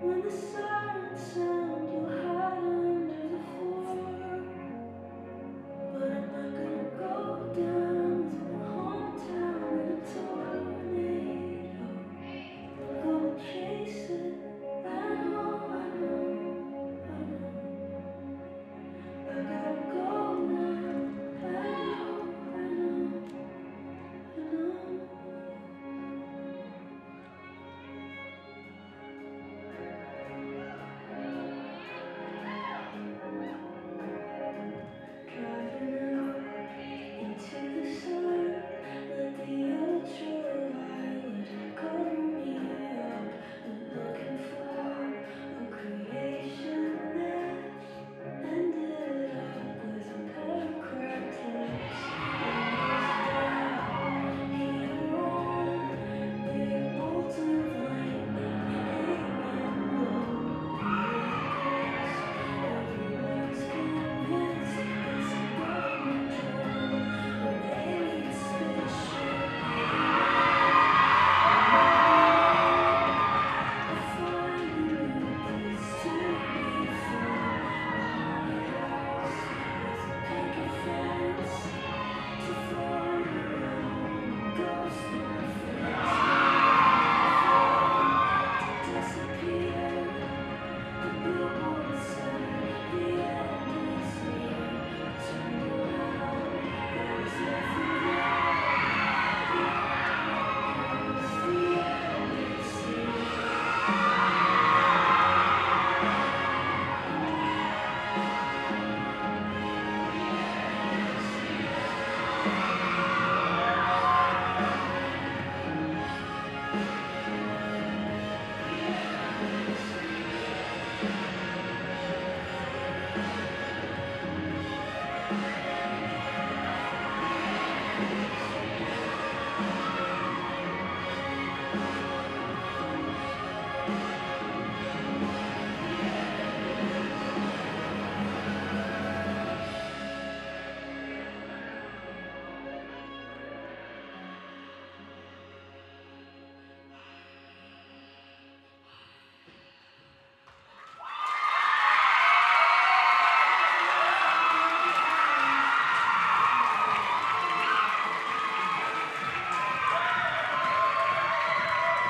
When the sun turns